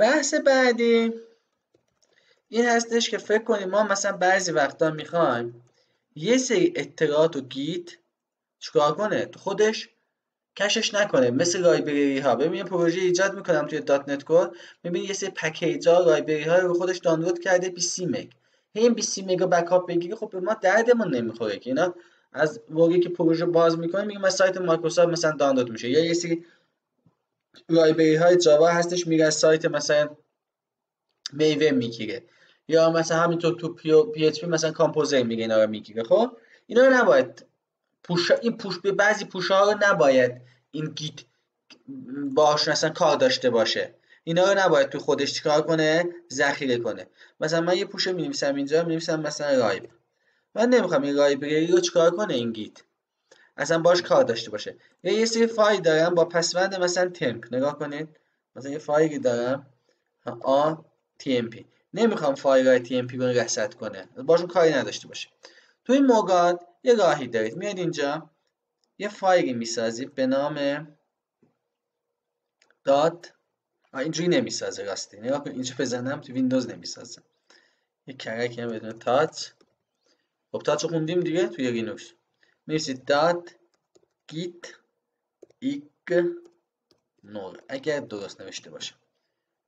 بحث بعدی این هستش که فکر کنیم ما مثلا بعضی وقتا می‌خوایم یه سری اطلاعات و Git چیکار کنه؟ تو خودش cache ش نکنه. مثل library ها ببین پروژه ایجاد می‌کنم توی .NET Core. ببین یه سری package ها library ها رو خودش دانلود کرده 20 مگ. این 20 مگ backup بگیری خب به ما دردمون نمی‌خوره که اینا از موقعی که پروژه باز می‌کنه میگه مثلا سایت مایکروسافت مثلا دانلود میشه. یا یه سری library های Java هستش میگه از سایت مثلا میوه می‌گیره. یا مثلا همینطور تو PHP مثلا Composer میگه اینا رو می‌گیره. خب؟ اینا رو نباید پوش این پوشه بعضی پوشه ها رو نباید این Git باهاشون اصلا کار داشته باشه. اینا رو نباید تو خودش چیکار کنه؟ ذخیره کنه. مثلا من یه پوشه می نویسم اینجا می نویسم مثلا lib من نمی‌خوام این library رو چیکار کنه این Git؟ اصلا باش کار داشته باشه. یا یه سری فایل دارم با پسوند مثلا temp. نگاه کنید مثلا یه فایلی دارم. آ پی نمی‌خوام فایل های پی رو رصد کنه باشون کاری نداشته باشه. تو این موقع یه راهی دارید. میاد اینجا. یه فایلی می‌سازید به نام dot. اینجوری نمی‌سازه راستی. نگاه کن اینجا بزنم تو ویندوز نمی‌سازه. یه کرک هم بدون touch خب touch خوندیم دیگه توی لینوکس gitignore اگر درست نوشته باشه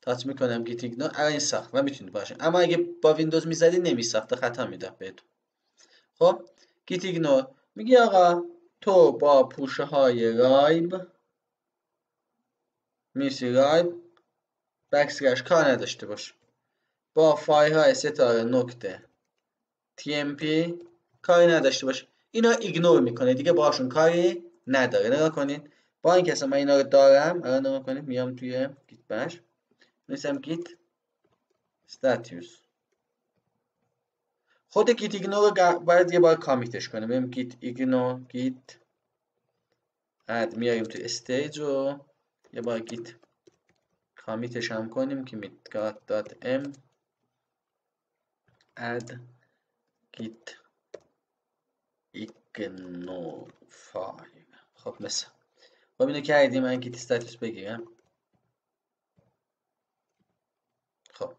touch می‌کنم gitignore الان این ساخت و می‌تونید باشه اما اگه با ویندوز می‌زدی نمیساخته خطا میده بهتون خب gitignore میگی آقا تو با پوشه های lib میسی lib backslash ش کار نداشته باش با فایل های ستاره نکته tmp کاری نداشته باش اینا ignore می‌کنه. دیگه باشون کاری نداره. نگاه کنید با این کسا من اینا رو دارم الان نگاه کنید میام توی Git Bash میسم git status خود gitignore رو باید یه بار commit ش کنه بریم gitignore git add میاریم تو stage و یه بار گیت کامیتش هم کنیم که میتگات دات ام اد گیت فایل خب مثل. خب اینو کردیم من گیت استاتوس بگیرم. خب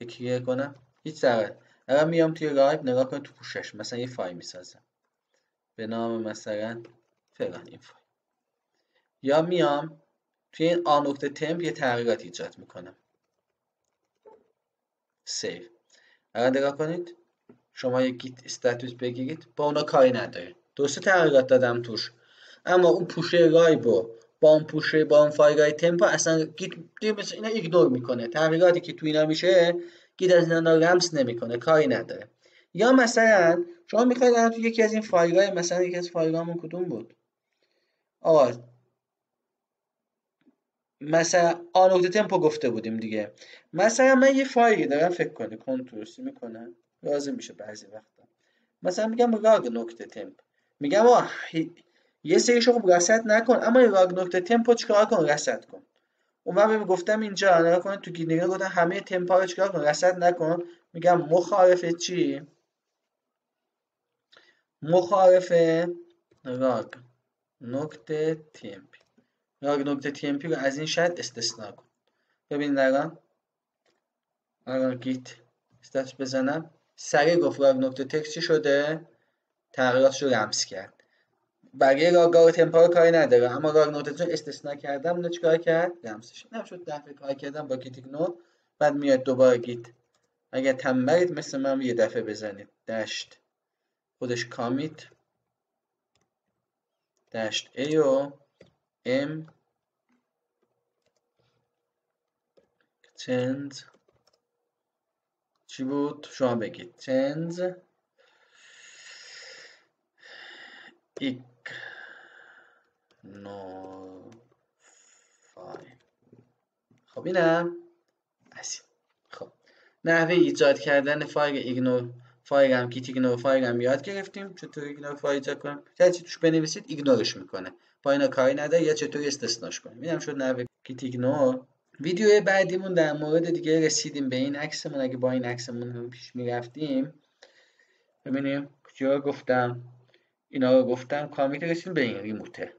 یکی کنم. هیچ ضرر. الان میام توی رایب نگاه کنید تو پوشش. مثلا یه فایل می‌سازم. به نام مثلا فلان این فایل. یا میام توی این آ نقطه temp یه تغییرات ایجاد می‌کنم. save. الان نگاه کنید. شما یک git status بگیرید با اونا کاری نداره درسته تغییرات دادم توش. اما اون پوشه lib و با اون پوشه با اون فایل temp و اصلا Git اینا ignore می‌کنه. تغییراتی که تو اینا میشه Git از اینا رصد نمی‌کنه کاری نداره. یا مثلا شما می‌خواید تو یکی از این فایل های مثلا یکی از فایل کدوم بود؟ آقا مثلا آن نقطه تمپو گفته بودیم دیگه. مثلا من یه فایلی دارم فکر کنی کنترل می‌کنم. لازم میشه بعضی وقتا. مثلا میگم راگ نقطه تمپ میگم آه یه سریشو خب رصد نکن اما راگ نقطه تمپو چیکار کن؟ رصد کن. اون وقت گفتم اینجا نگاه کنید تو گیدنگا گفتم همه تمپا رو چیکار کن؟ رصد نکن. میگم مخالف چی؟ مخالف log نقطه temp log نقطه TMP رو از این شرط استثنا کن. ببینید الان الان git. status بزنم. سریع گفت log نقطه temp شده؟ تغییراتش رو رصد کرد. بقیه log ا و temp ا کاری نداره اما log نقطه رو استثنا کردم. اونو چیکار کرد؟ رصدش نشد دفعه کار کردم با gitignore بعد میاد دوباره گیت. اگر تنبلید مثل من یه دفعه بزنید. دشت. خودش کامیت. دشت ای و ام چند چی بود؟ شما بگید. چند ایک. نو. فایل خب اینم. از خب. نحوه ایجاد کردن فایل ignore. فایل هم gitignore فایل هم یاد گرفتیم. چطور ignore فایل ایجاد کنیم هر چی توش بنویسید؟ ignore ش می‌کنه. با اینا کاری نداره یا چطوری استثناش کنیم؟ اینم شد نحوه gitignore ویدیو بعدیمون در مورد دیگه رسیدیم به این عکسمون. اگه با این عکسمون پیش می‌رفتیم ببینیم کجا گفتم. اینا رو گفتم. commit رسیدیم به این remote ه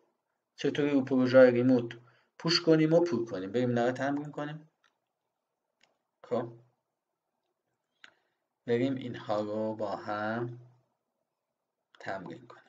چطوری رو پروژه ریموت پوش کنیم و پول کنیم. بریم نه تمرین کنیم. خب. بریم اینها رو با هم تمرین کنیم.